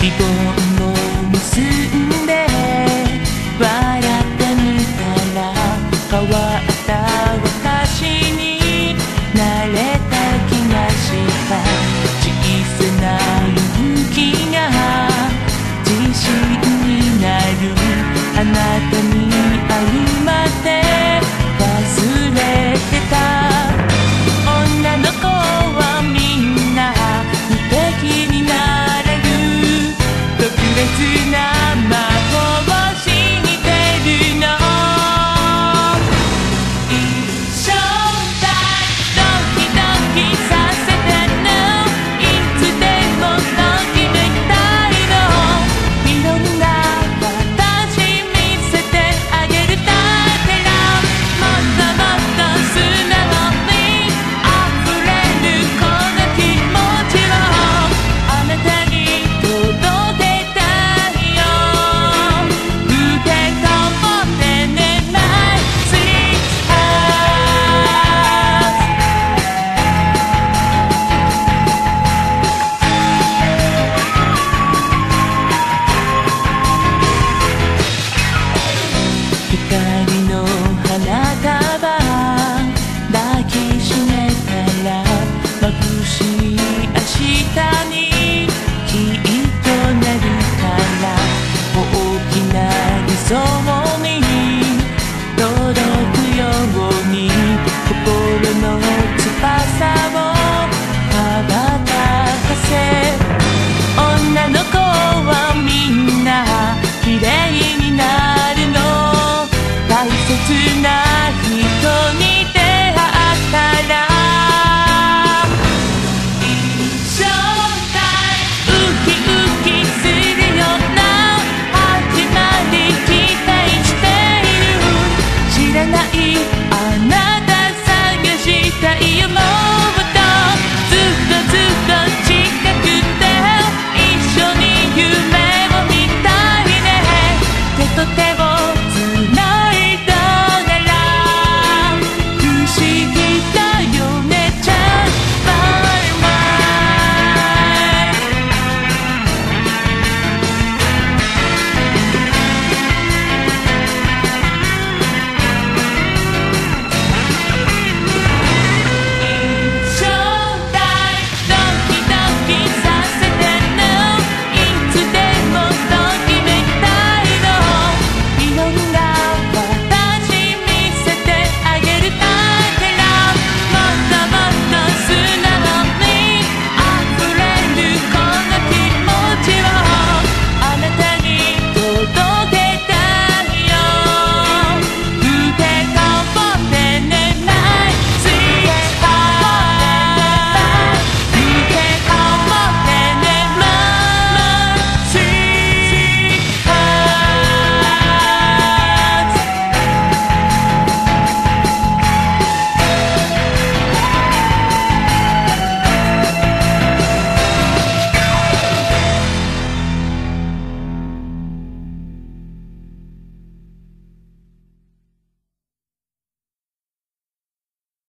希望を結んで笑ってみたら変わった私になれた気がした。小さな勇気が自信になる。あなた tonight.